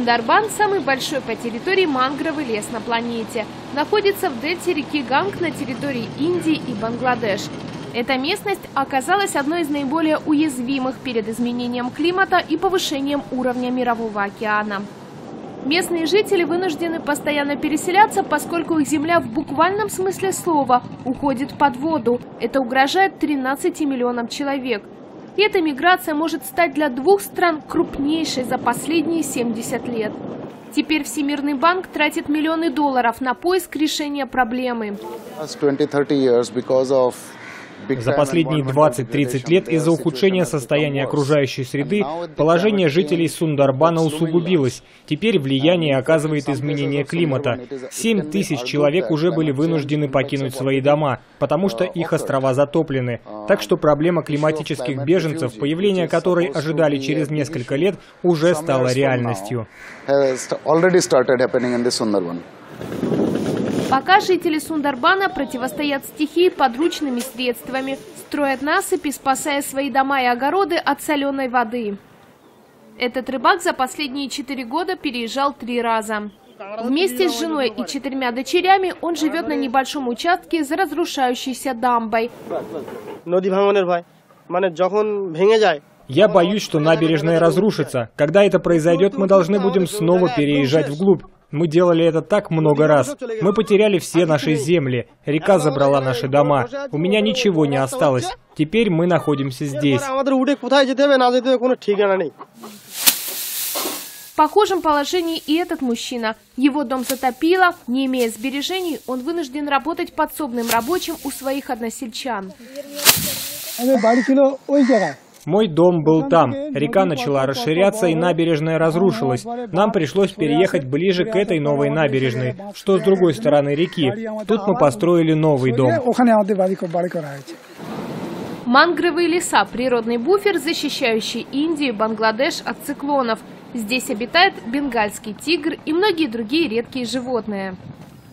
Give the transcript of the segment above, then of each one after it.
Сундарбан – самый большой по территории мангровый лес на планете. Находится в дельте реки Ганг на территории Индии и Бангладеш. Эта местность оказалась одной из наиболее уязвимых перед изменением климата и повышением уровня мирового океана. Местные жители вынуждены постоянно переселяться, поскольку их земля в буквальном смысле слова уходит под воду. Это угрожает 13 миллионам человек. Эта миграция может стать для двух стран крупнейшей за последние 70 лет. Теперь Всемирный банк тратит миллионы долларов на поиск решения проблемы. За последние 20-30 лет из-за ухудшения состояния окружающей среды положение жителей Сундарбана усугубилось. Теперь влияние оказывает изменение климата. 7 тысяч человек уже были вынуждены покинуть свои дома, потому что их острова затоплены. Так что проблема климатических беженцев, появление которой ожидали через несколько лет, уже стала реальностью. Пока жители Сундарбана противостоят стихии подручными средствами, строят насыпи, спасая свои дома и огороды от соленой воды. Этот рыбак за последние четыре года переезжал три раза. Вместе с женой и четырьмя дочерями он живет на небольшом участке за разрушающейся дамбой. Я боюсь, что набережная разрушится. Когда это произойдет, мы должны будем снова переезжать вглубь. Мы делали это так много раз. Мы потеряли все наши земли. Река забрала наши дома. У меня ничего не осталось. Теперь мы находимся здесь. В похожем положении и этот мужчина. Его дом затопило. Не имея сбережений, он вынужден работать подсобным рабочим у своих односельчан. Мой дом был там. Река начала расширяться и набережная разрушилась. Нам пришлось переехать ближе к этой новой набережной, что с другой стороны реки. Тут мы построили новый дом. Мангровые леса – природный буфер, защищающий Индию и Бангладеш от циклонов. Здесь обитает бенгальский тигр и многие другие редкие животные.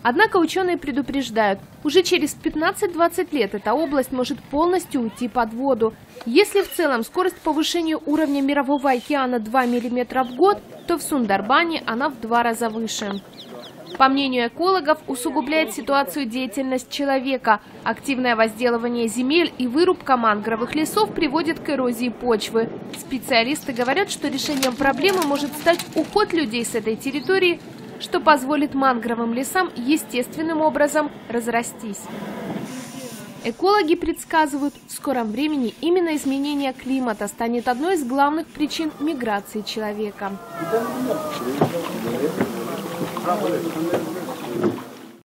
Однако ученые предупреждают, уже через 15-20 лет эта область может полностью уйти под воду. Если в целом скорость повышения уровня мирового океана 2 мм в год, то в Сундарбане она в два раза выше. По мнению экологов, усугубляет ситуацию деятельность человека. Активное возделывание земель и вырубка мангровых лесов приводит к эрозии почвы. Специалисты говорят, что решением проблемы может стать уход людей с этой территории что позволит мангровым лесам естественным образом разрастись. Экологи предсказывают, в скором времени именно изменение климата станет одной из главных причин миграции человека.